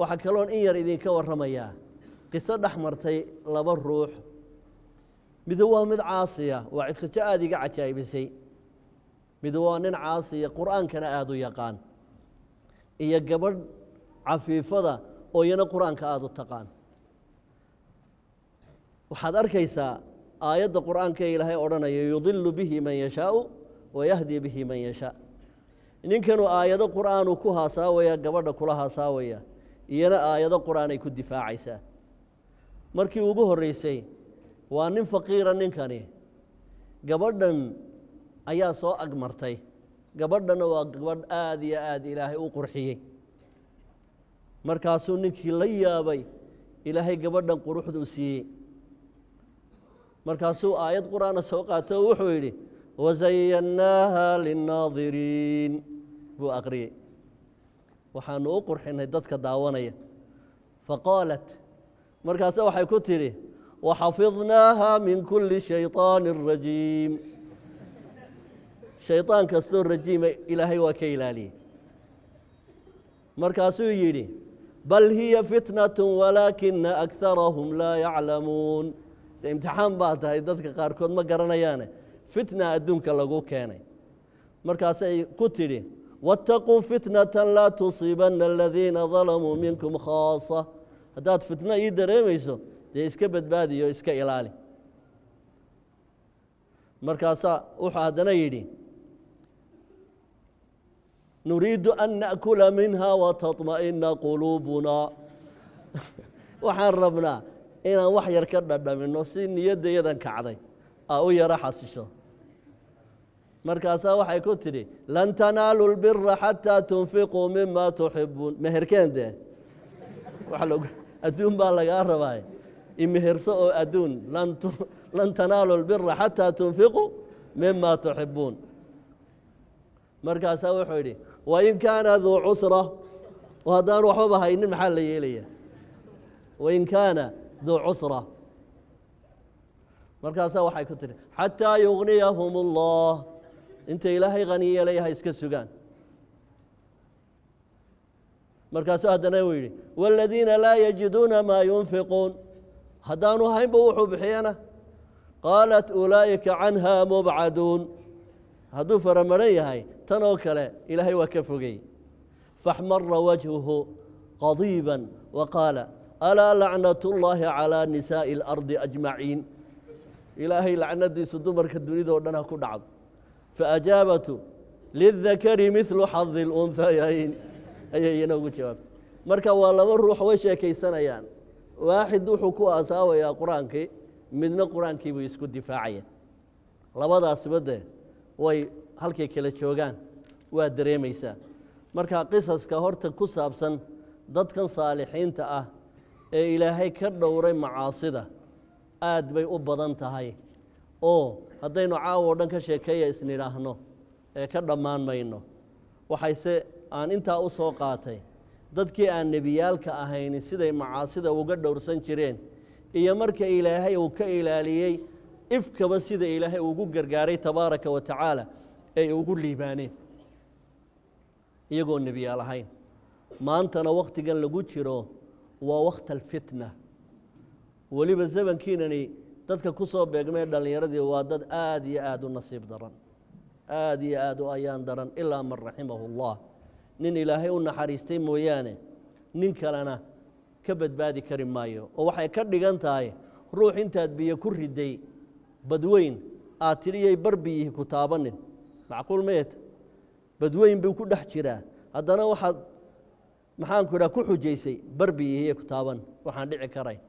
waxaa kaloon in yar idinka warramayaa qiso dhex martay laba ruux midu waa mid caasiya waa qiso aada iga cajaa'ibisay midu waa nin caasiya qur'aankana aada u yaqaan iyo gabadh cafiifada oo iyana qur-aanka aada u taqaan waxaad arkaysaa aayadda qur'aanka ee ilaahay odhanaya yudilu bihi man yashaau wayahdi bihi man yashaa ninkanuu aayado qur'aanuu ku haasaawaya gabadha kula haasaawaya iyana aayado qur'aan ay ku difaacaysaa markii ugu horreysay waa nin faqiira ninkani gabadhan ayaa soo agmartay gabadhanna waa gabadh aada iyo aada ilaahay u qurxiyey markaasuu ninkii la yaabay ilaahay gabadhan quruxduu siiyey markaasuu aayad qur'aana soo qaato oo wuxuu yidhi wasayannaaha linnaadiriin buu aqriyey waxaanu u qurxinay dadka daawanaya faqaalat markaase waxay ku tidhi waxafidnaaha min kulli shayطaani rajiim shayطaan kastoo rajiima ilaahay waa ka ilaaliyey markaasuu yidhi bal hiya fitnaة walaakina akarahum laa yaclamuun imtixaan baa tahay dadka qaarkood ma garanayaane fitna adduunka lagu keenay markaasay ku tidhi واتقوا فتنة لا تصيبن الذين ظلموا منكم خاصة. هذا فتنة يدري ميزو دي اسكبت باديو إسكا إلالي. مركاسا أوحى دنيدي نريد أن نأكل منها وتطمئن قلوبنا. وحن ربنا إنا وحير كردنا من نصين يد يدن كعضي. أو يرحس شو مركاسا وحي كتري لن تنالوا البر حتى تنفقوا مما تحبون. مهر كان ده؟ وحلو. أدون يا أرباي إمهر سوء أدون. لن لن تنالوا البر حتى تنفقوا مما تحبون. مركاسا وحيدي وإن كان ذو عسرة وهذا روحه بها إن المحل يلي. وإن كان ذو عسرة. مركاسا وحي كتري حتى يغنيهم الله. انت إلهي غني ليها اسك سغان مركاسو هدنا ويري والذين لا يجدون ما ينفقون. هدانو هين بوحوا بحيانه قالت أولئك عنها مبعدون. هدو فرمري هاي تنوكل إلهي وكفغي فاحمر وجهه غضيبا وقال ألا لعنة الله على نساء الأرض أجمعين؟ إلهي لعنة دي صدو مركز دوني دو دنها كو faajaabatu lidakari midlu xadi اlunhayayn ayay iyana ugu jawaabtay marka waa laba ruux way sheekaysanayaan waaxid wuxuu ku asaawayaa qur'aankii midna qur'aankii buu isku difaacaya labadaasiba dee way halkay kala joogaan waa dareemaysaa marka qisaska horta ku saabsan dadkan saalixiinta ah ee ilaahay ka dhowray macaasida aad bay u badan tahay oo haddaynu caawo o dhan ka sheekeeya isnidhaahno ee ka dhammaan mayno. Waxayse aan intaa u soo qaatay dadkii aan nebiyaalka ahayni siday macaasida uga dhowrsan jireen iyo marka ilaahay uu ka ilaaliyey ifkaba sida ilaahay ugu gargaaray tabaaraka wa tacaala ay ugu liibaaneen iyagoo nebiyaal ahayn. Maantana wakhtigan lagu jiro waa wakhta alfitna weliba zamankiinani dadka ku soo beegmee dhallinyaradii waa dad aad iyo aad u nasiib daran. Aad iyo aad u ayaan daran ilaa man raximahu اllah nin ilaahay u naxariistay mooyaane nin kalena ka badbaadi kari maayo. Oo waxay ka dhigan tahay ruux intaad biyo ku riday badweyn aad tidhiyay barbiyihi ku taabanin. Macquul mayet badweyn buu ku dhex jiraa. Haddana waxaad maxaanku idhaha ku xujaysay barbiyihiye ku taaban waxaan dhici karayn